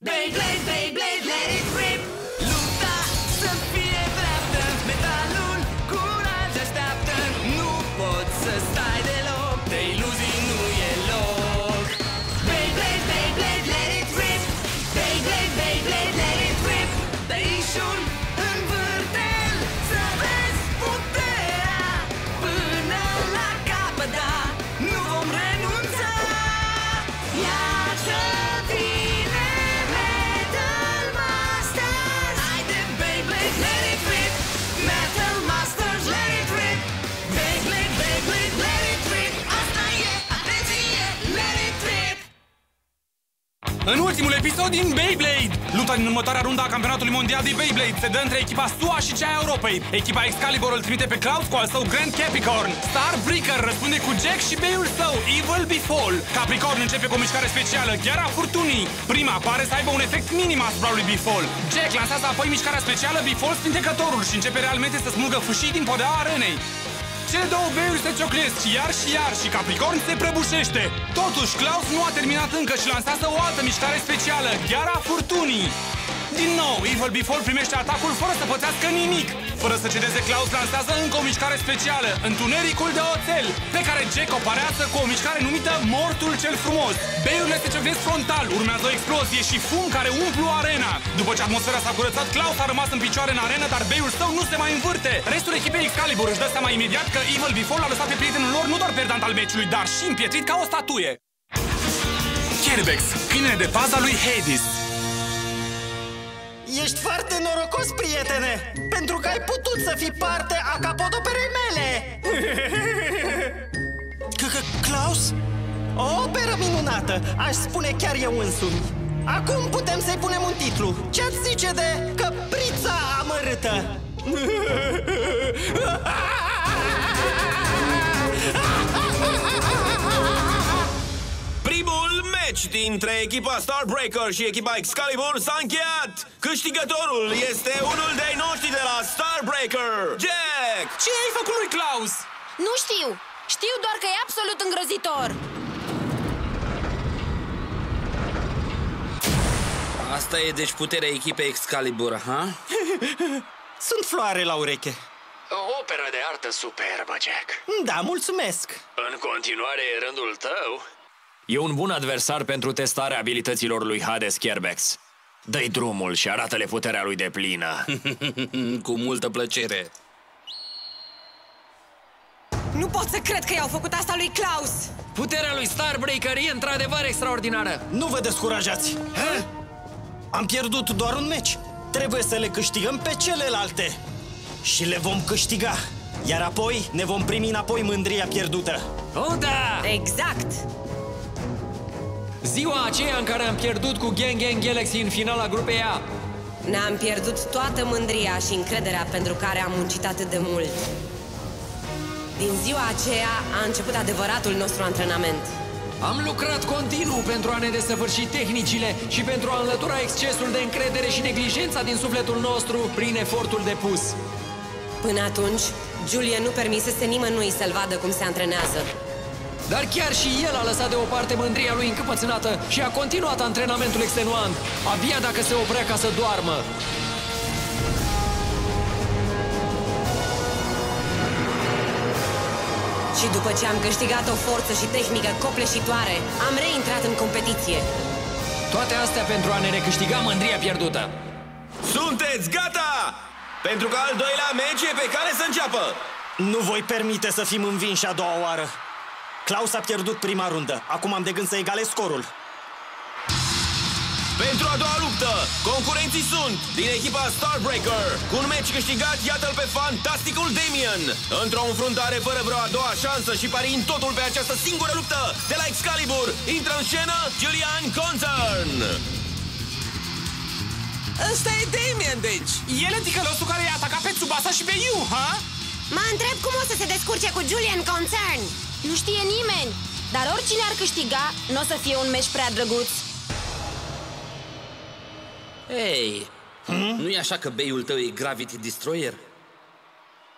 Beyblade, Beyblade, let it rip În ultimul episod din Beyblade! Lupta din următoarea rundă a campionatului mondial de Beyblade se dă între echipa SUA și cea a Europei. Echipa Excalibur îl trimite pe Klaus cu al său Grand Capricorn. Starbreaker răspunde cu Jack și beiul său Evil Befall. Capricorn începe cu o mișcare specială, chiar a furtunii. Prima pare să aibă un efect minim asupra lui Befall. Jack lansează apoi mișcarea specială Befall spintecătorul și începe realmente să smulgă fâșii din podea arenei. Cele două beiuri se cioclesc iar și iar și Capricorn se prăbușește. Totuși, Klaus nu a terminat încă și lansează o altă mișcare specială, Gheara Furtunii. Din nou, Evil Before primește atacul fără să pățească nimic. Fără să cedeze, Klaus lansează încă o mișcare specială, Întunericul de oțel, pe care Jack o parează cu o mișcare numită Mortul cel frumos. Beiurile se ciocnesc frontal, urmează o explozie și fum care umplu arena. După ce atmosfera s-a curățat, Klaus a rămas în picioare în arenă, dar beiul său nu se mai învârte. Restul echipei Excalibur își dă seama imediat că Evil Before l-a lăsat pe prietenul lor nu doar perdant al meciului, dar și împietrit ca o statuie. Kerbex, câinele de paza lui Hades. Ești foarte norocos, prietene, pentru că ai putut să fii parte a capodoperei mele! Klaus? O operă minunată, aș spune chiar eu însumi. Acum putem să-i punem un titlu. Ce-ați zice de Căprița amărâtă? Primul meci dintre echipa Starbreaker și echipa Excalibur s-a încheiat! Câștigătorul este unul de-ai noștri de la Starbreaker, Jack! Ce ai făcut lui Klaus? Nu știu! Știu doar că e absolut îngrozitor! Asta e deci puterea echipei Excalibur, ha? Sunt floare la ureche. O operă de artă superbă, Jack. Da, mulțumesc. În continuare e rândul tău. E un bun adversar pentru testarea abilităților lui Hades Kerbex. Dă-i drumul și arată-le puterea lui de plină. Cu multă plăcere. Nu pot să cred că i-au făcut asta lui Klaus! Puterea lui Starbreaker e într-adevăr extraordinară. Nu vă descurajați! Ha? Am pierdut doar un meci. Trebuie să le câștigăm pe celelalte. Și le vom câștiga. Iar apoi ne vom primi înapoi mândria pierdută. Oh, da! Exact! Ziua aceea în care am pierdut cu Gang Gang Galaxy în finala grupei A. Ne-am pierdut toată mândria și încrederea pentru care am muncit atât de mult. Din ziua aceea a început adevăratul nostru antrenament. Am lucrat continuu pentru a ne desăvârși tehnicile și pentru a înlătura excesul de încredere și neglijența din sufletul nostru prin efortul depus. Până atunci, Julian nu permisese nimănui să-l vadă cum se antrenează. Dar chiar și el a lăsat deoparte mândria lui încăpățânată și a continuat antrenamentul extenuant, abia dacă se oprea ca să doarmă. Și după ce am câștigat o forță și tehnică copleșitoare, am reintrat în competiție. Toate astea pentru a ne recâștiga mândria pierdută. Sunteți gata? Pentru că al doilea meci e pe cale să înceapă! Nu voi permite să fim învinși a doua oară. Klaus a pierdut prima rundă. Acum am de gând să egalez scorul. Pentru a doua luptă, concurenții sunt din echipa Starbreaker. Cu un meci câștigat, iată-l pe fantasticul Damien. Într-o înfruntare fără vreo a doua șansă și parind totul pe această singură luptă, de la Excalibur, intră în scenă Julian Concern. Ăsta e Damien, deci! El e ticălosul care i-a atacat pe Tsubasa și pe Yu, ha? Mă întreb cum o să se descurce cu Julian Concern. Nu știe nimeni, dar oricine ar câștiga, nu o să fie un meci prea drăguț. Ei, hmm? nu e așa că beiul tău e Gravity Destroyer?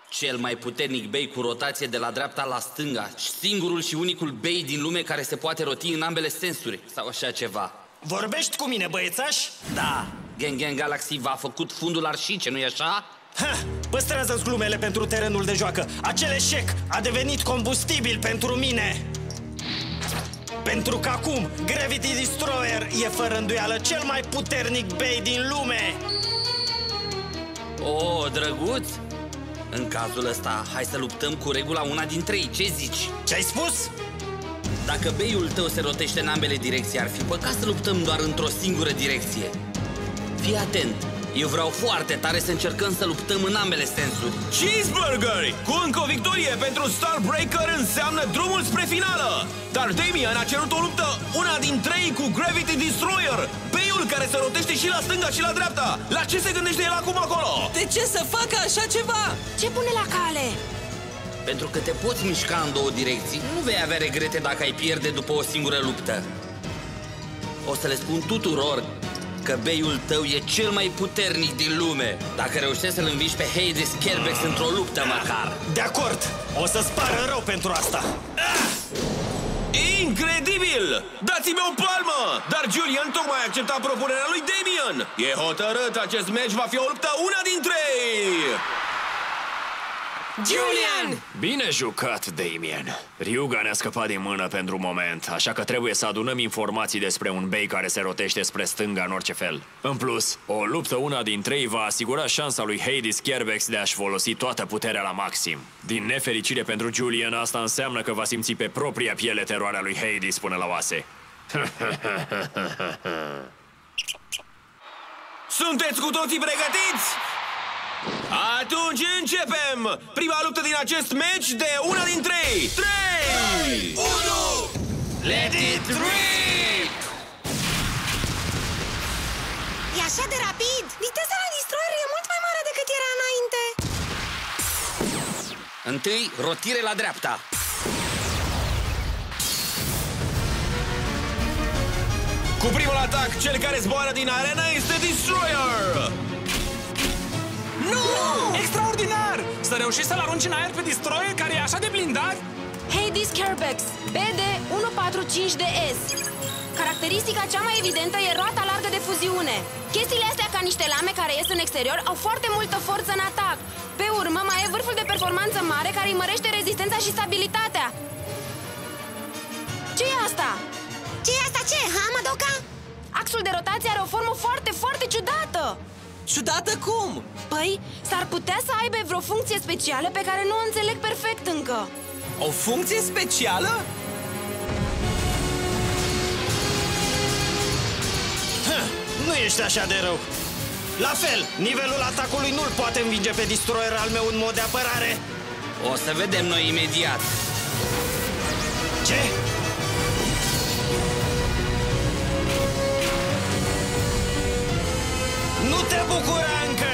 Cel mai puternic bei cu rotație de la dreapta la stânga Singurul și unicul bei din lume care se poate roti în ambele sensuri Sau așa ceva Vorbești cu mine, băiețaș? Da, Gang Gang Galaxy v-a făcut fundul arșice, nu-i așa? Ha, păstrează-ți glumele pentru terenul de joacă. Acel eșec a devenit combustibil pentru mine. Pentru că acum Gravity Destroyer e fără îndoială cel mai puternic bei din lume. O, oh, drăguț! În cazul ăsta, hai să luptăm cu regula una din trei, ce zici? Ce ai spus? Dacă beiul tău se rotește în ambele direcții, ar fi păcat să luptăm doar într-o singură direcție. Fii atent, eu vreau foarte tare să încercăm să luptăm în ambele sensuri. Cheeseburgeri! Cu încă o victorie pentru Starbreaker înseamnă drumul spre finală! Dar Damian a cerut o luptă, una din trei cu Gravity Destroyer, beiul care se rotește și la stânga și la dreapta. La ce se gândește el acum acolo? De ce să facă așa ceva? Ce pune la cale? Pentru că te poți mișca în două direcții, nu vei avea regrete dacă ai pierde după o singură luptă. O să le spun tuturor că beiul tău e cel mai puternic din lume. Dacă reușești să-l înviși pe Hades Kerbex într-o luptă măcar. De acord, o să-ți pară rău pentru asta. Incredibil! Dați-mi o palmă! Dar Julian tocmai a acceptat propunerea lui Damian. E hotărât, acest meci va fi o luptă una dintre ei! Julian! Bine jucat, Damien! Ryuga ne-a scăpat din mână pentru moment, așa că trebuie să adunăm informații despre un bei care se rotește spre stânga în orice fel. În plus, o luptă una din trei va asigura șansa lui Hades Kerbex de a-și folosi toată puterea la maxim. Din nefericire pentru Julian, asta înseamnă că va simți pe propria piele teroarea lui Hades până la oase. Sunteți cu toții pregătiți? Atunci începem! Prima luptă din acest meci de una din trei! Trei! 1! Let it rip! E așa de rapid! Viteza la Destroyer e mult mai mare decât era înainte! Întâi, rotire la dreapta. Cu primul atac, cel care zboară din arena este Destroyer! Nu! Extraordinar! Să reușești să-l arunci în aer pe Destroyer care e așa de blindat? Hades Kerbex, BD 145DS. Caracteristica cea mai evidentă e roata largă de fuziune. Chestiile astea ca niște lame care ies în exterior au foarte multă forță în atac. Pe urmă mai e vârful de performanță mare care îi mărește rezistența și stabilitatea. ce e asta? ce e asta? Ce? Ha, Madoka? Axul de rotație are o formă foarte, foarte ciudată. Ciudată cum? Păi, s-ar putea să aibă vreo funcție specială pe care nu o înțeleg perfect încă. O funcție specială? Ha, nu ești așa de rău. La fel, nivelul atacului nu-l poate învinge pe Destroyer al meu în mod de apărare. O să vedem noi imediat. Ce? Nu te bucura încă!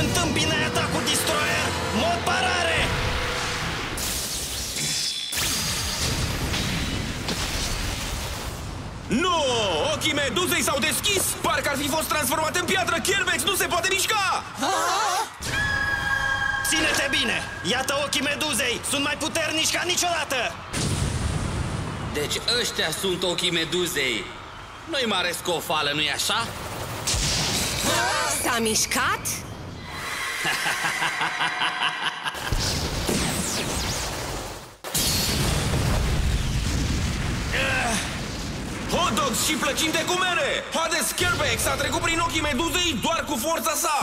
Întâmpină-i atacul Destroyer! Mod parare! Nu! Ochii meduzei s-au deschis! Parcă ar fi fost transformat în piatră! Kerbex nu se poate mișca! Ține-te bine! Iată ochii meduzei! Sunt mai puternici ca niciodată! Deci ăștia sunt ochii meduzei. Nu-i mare scofală, nu-i așa? S-a mișcat? Hot dogs și plăcinte cu mere! Hades Kerbex a trecut prin ochii meduzei doar cu forța sa!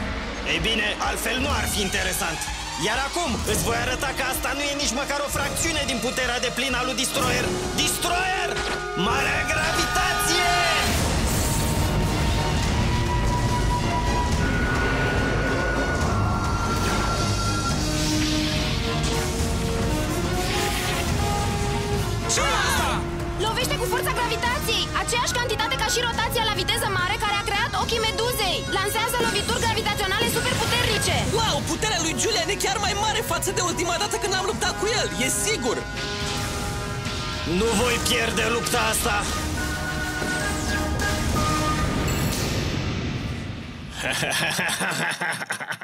Ei bine, altfel nu ar fi interesant. Iar acum îți voi arăta că asta nu e nici măcar o fracțiune din puterea de plină a lui Destroyer. Destroyer! Marea gravitație! Ce asta? Lovește cu forța gravitației, aceeași cantitate ca și rotația la viteză mare care a creat ochii meduzei. Lansează lovituri gravitaționale super puternice. Wow, puterea lui Julian e chiar mai mare față de ultima dată când am luptat cu el, e sigur! Nu voi pierde lupta asta! Nu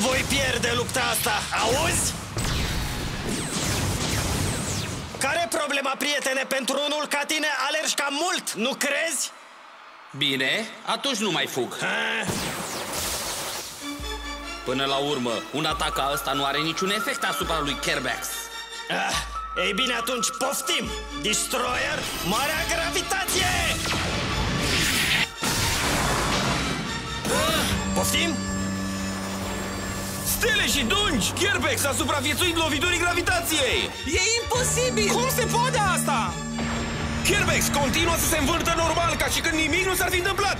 voi pierde lupta asta, auzi? Care problema, prietene? Pentru unul ca tine alergi cam mult, nu crezi? Bine, atunci nu mai fug. Până la urmă, un atac ca ăsta nu are niciun efect asupra lui Kerbex. Ah, ei bine, atunci poftim! Destroyer, marea gravitație! Ah, Poftim? Stele și dungi! Kerbex a supraviețuit loviturii gravitației! E imposibil! Cum se poate asta? Kerbex continuă să se învârtă normal, ca și când nimic nu s-ar fi întâmplat!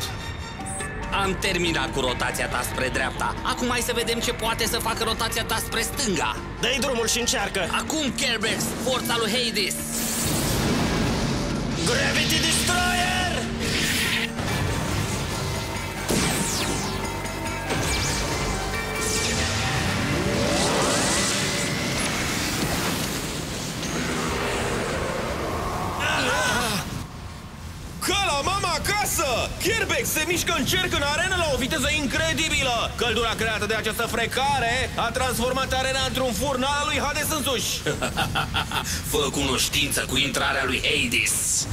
Am terminat cu rotația ta spre dreapta. Acum hai să vedem ce poate să facă rotația ta spre stânga. Dă-i drumul și încearcă! Acum, Kerbex, forța lui Hades! Gravity Destroyer! Se mișcă în cerc în arenă la o viteză incredibilă! Căldura creată de această frecare a transformat arena într-un furnal al lui Hades însuși! Fă cunoștință cu intrarea lui Hades!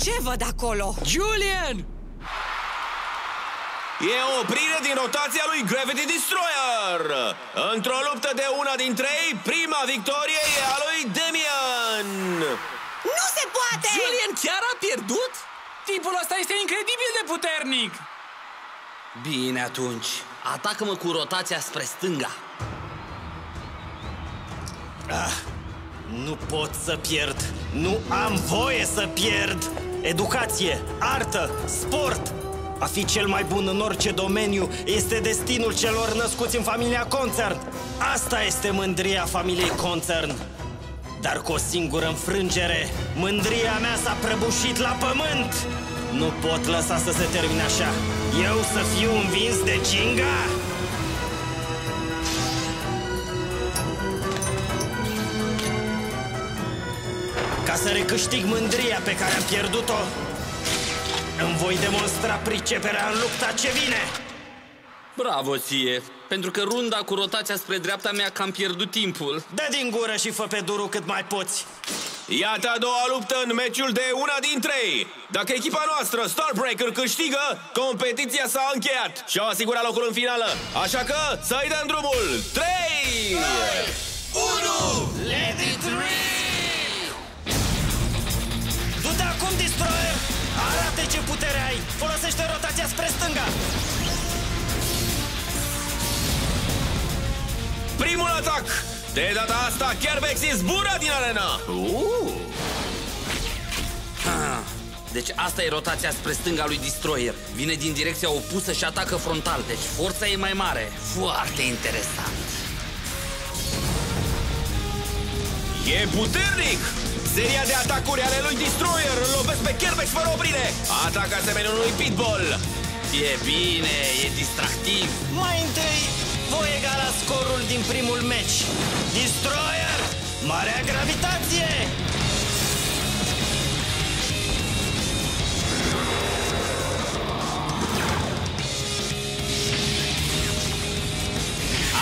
Ce văd acolo? Julian! E o oprire din rotația lui Gravity Destroyer! Într-o luptă de una dintre ei, prima victorie e a lui Demian! Nu se poate! Julian chiar a pierdut? Tipul ăsta este incredibil de puternic! Bine atunci, atacă-mă cu rotația spre stânga. Ah, nu pot să pierd! Nu am voie să pierd! Educație, artă, sport! A fi cel mai bun în orice domeniu este destinul celor născuți în familia Concern. Asta este mândria familiei Concern. Dar cu o singură înfrângere, mândria mea s-a prăbușit la pământ! Nu pot lăsa să se termine așa. Eu să fiu învins de Ginga? Ca să recâștig mândria pe care am pierdut-o, îmi voi demonstra priceperea în lupta ce vine! Bravo ție, pentru că runda cu rotația spre dreapta mea cam pierdut timpul. Dă din gură și fă pe duru cât mai poți! Iată a doua luptă în meciul de una dintre ei. Dacă echipa noastră, Starbreaker, câștigă, competiția s-a încheiat și au asigurat locul în finală. Așa că să-i dăm drumul. 3! 1! Folosește rotația spre stânga! Primul atac! De data asta, Kerbex zbură din arena! Ah, deci asta e rotația spre stânga lui Destroyer. Vine din direcția opusă și atacă frontal, deci forța e mai mare. Foarte interesant. E puternic! Seria de atacuri ale lui Destroyer îl lovesc pe Kerbex fără oprire! Atac asemenea unui pitbull! E bine, e distractiv. Mai întâi, voi egala scorul din primul meci. Destroyer! Marea gravitație!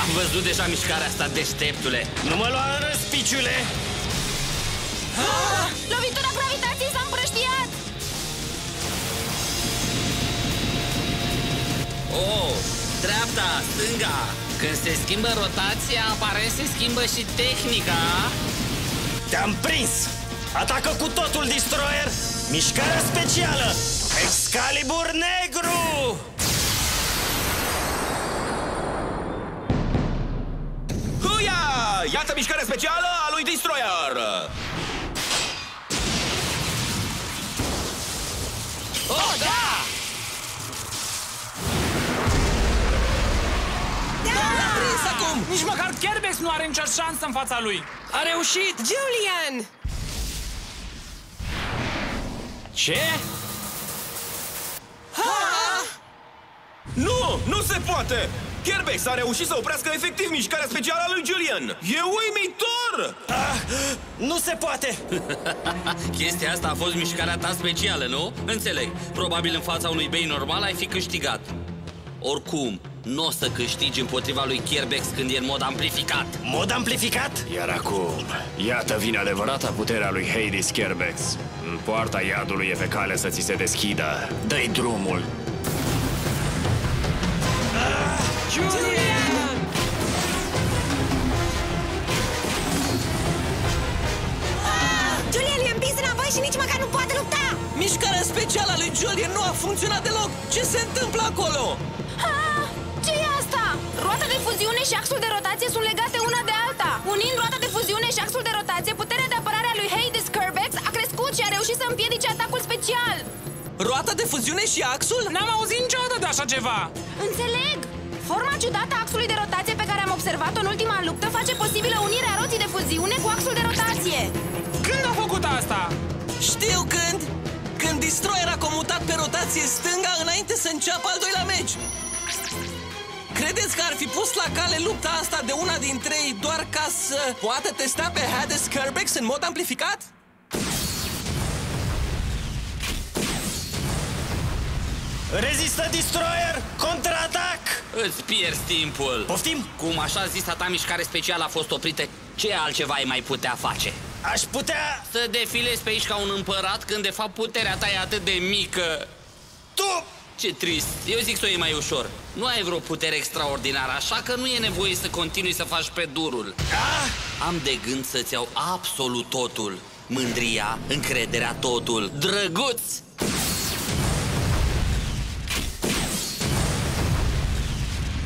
Am văzut deja mișcarea asta, deșteptule. Nu mă lua în râs, piciule! Ah! Lovitura gravitației s-a împrăștiat! Oh, dreapta, stânga. Când se schimbă rotația, apare se schimbă și tehnica. Te-am prins! Atacă cu totul, Destroyer! Mișcarea specială! Excalibur negru! Huia! Iată mișcarea specială a lui Destroyer! Nici măcar Kerbex nu are nicio șansă în fața lui! A reușit! Julian! Ce? Nu! Nu se poate! Kerbex a reușit să oprească efectiv mișcarea specială a lui Julian! E uimitor! Ah, nu se poate! Chestia asta a fost mișcarea ta specială, nu? Înțeleg. Probabil în fața unui bei normal ai fi câștigat. Oricum, nu o să câștigi împotriva lui Kerbex când e în mod amplificat. Mod amplificat? Iar acum, iată vine adevărata puterea lui Hades Kerbex. Poarta iadului e pe cale să ți se deschidă. Dă-i drumul! Julian! Julian e împins înapoi și nici măcar nu poate lupta! Mișcarea specială a lui Julian nu a funcționat deloc! Ce se întâmplă acolo? Roata de fuziune și axul de rotație sunt legate una de alta. Unind roata de fuziune și axul de rotație, puterea de apărare a lui Hades Kerbex a crescut și a reușit să împiedice atacul special. Roata de fuziune și axul? N-am auzit niciodată de așa ceva! Înțeleg! Forma ciudată a axului de rotație pe care am observat-o în ultima luptă face posibilă unirea roții de fuziune cu axul de rotație. Când a făcut asta? Știu când! Când Destroyer a comutat pe rotație stânga înainte să înceapă al doilea meci! Credeți că ar fi pus la cale lupta asta de una dintre ei doar ca să poată testa pe Hades Kerbex în mod amplificat? Rezistă Destroyer! Contraatac! Îți pierzi timpul. Poftim? Cum așa zisa ta mișcare specială a fost oprită, ce altceva ai mai putea face? Aș putea... Să defilezi pe aici ca un împărat când de fapt puterea ta e atât de mică. Tu! Ce trist. Eu zic să o iei mai ușor. Nu ai vreo putere extraordinară, așa că nu e nevoie să continui să faci pe durul. Ah! Am de gând să-ți iau absolut totul. Mândria, încrederea, totul. Drăguț!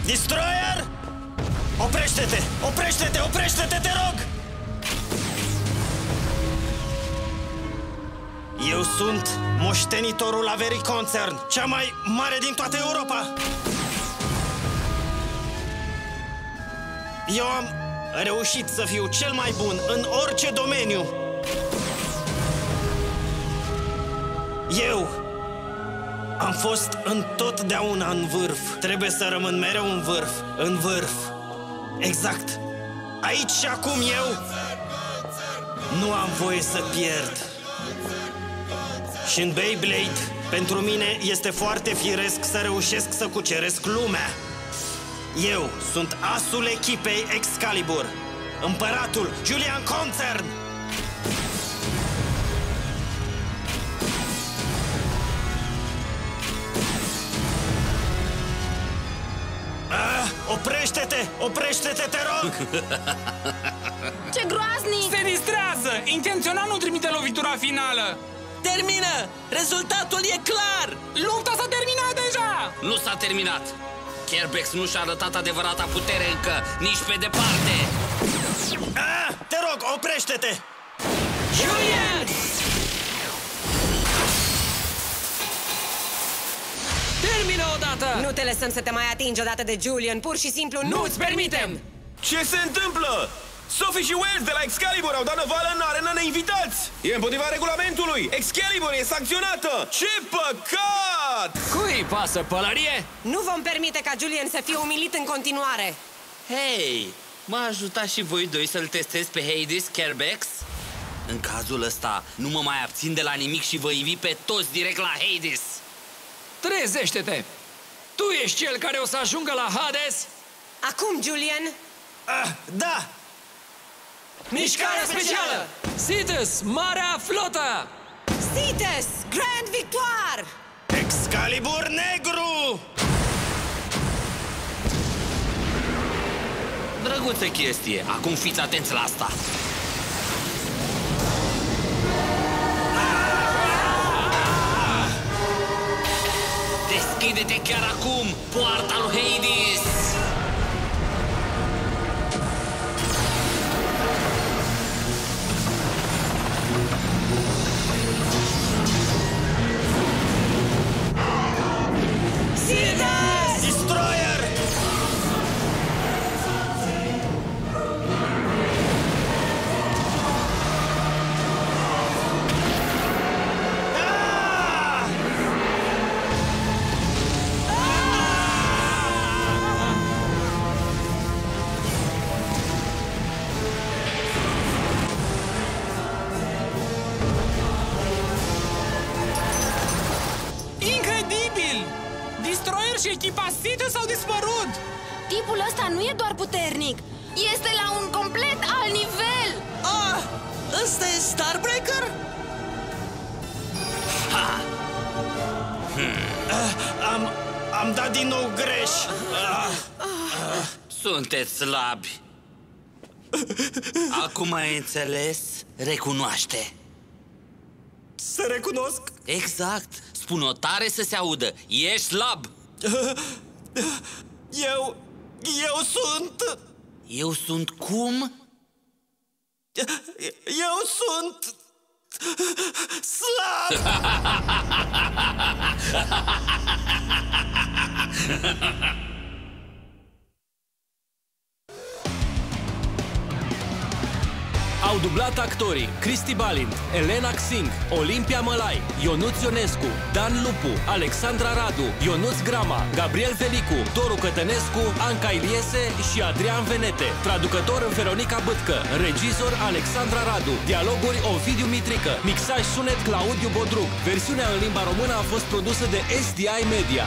Destroyer! Oprește-te! Oprește-te! Oprește-te, te rog! Eu sunt moștenitorul Averii Concern, cea mai mare din toată Europa. Eu am reușit să fiu cel mai bun în orice domeniu. Eu am fost întotdeauna în vârf. Trebuie să rămân mereu în vârf. În vârf. Exact. Aici și acum eu nu am voie să pierd. Și în Beyblade, pentru mine este foarte firesc să reușesc să cuceresc lumea. Eu sunt asul echipei Excalibur, împăratul Julian Concern. Ah, oprește-te! Oprește-te, te rog! Ce groaznic! Se distrează! Intenționat nu trimite lovitura finală! Termină! Rezultatul e clar! Lupta s-a terminat deja! Nu s-a terminat. Kerbex nu și-a arătat adevărata putere încă, nici pe departe. Ah, te rog, oprește-te! Julian! Termină odată! Nu te lăsăm să te mai atingi odată de Julian, pur și simplu nu-ți permitem! Ce se întâmplă? Sophie și Wells de la Excalibur au dat năvală în arena neinvitați! E împotriva regulamentului! Excalibur e sancționată! Ce păcat! Cui pasă pălărie? Nu vom permite ca Julian să fie umilit în continuare! Hei, mă ajutați și voi doi să-l testez pe Hades Kerbex? În cazul ăsta, nu mă mai abțin de la nimic și vă invit pe toți direct la Hades! Trezește-te! Tu ești cel care o să ajungă la Hades? Acum, Julian, Ah, da! Mișcarea specială! Situs, Marea Flotă! Cites, Grand Victoire! Excalibur negru! Drăguță chestie, acum fiți atenți la asta! Deschide-te chiar acum, poarta lui Hades! Și echipa City s-au dispărut! Tipul ăsta nu e doar puternic, este la un complet alt nivel! Ah, ăsta e Starbreaker? Am, am dat din nou greș. Ah, Sunteți slabi. Acum ai înțeles? Recunoaște. să recunosc. Exact. Spun-o tare să se audă. Ești slab. Eu... Eu sunt... Eu sunt cum? Eu sunt... Slab! Au dublat actorii Cristi Balint, Elena Xing, Olimpia Mălai, Ionuț Ionescu, Dan Lupu, Alexandra Radu, Ionuț Grama, Gabriel Felicu, Toru Cătănescu, Anca Iliese și Adrian Venete. Traducător Veronica Bătcă, regizor Alexandra Radu, dialoguri Ovidiu Mitrică, mixaj sunet Claudiu Bodruc. Versiunea în limba română a fost produsă de SDI Media.